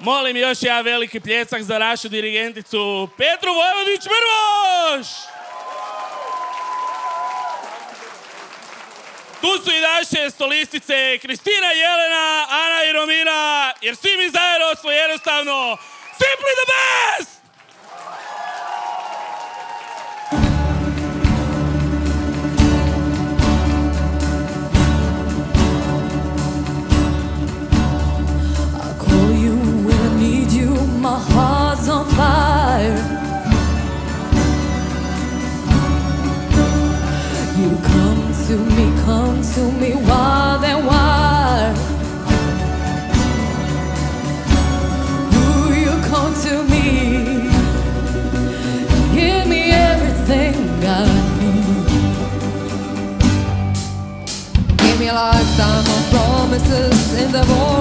Molim još jedan veliki pljesak za našu dirigenticu Petru Vojvodić Mrvoš! Tu su i naše solistice Kristina, Jelena, Ana i Romina, jer svi mi zajedno smo jednostavno Simply the best! To me, to me, wild and wild. Ooh, you come to me, give me everything I need. Give me a lifetime of promises in the world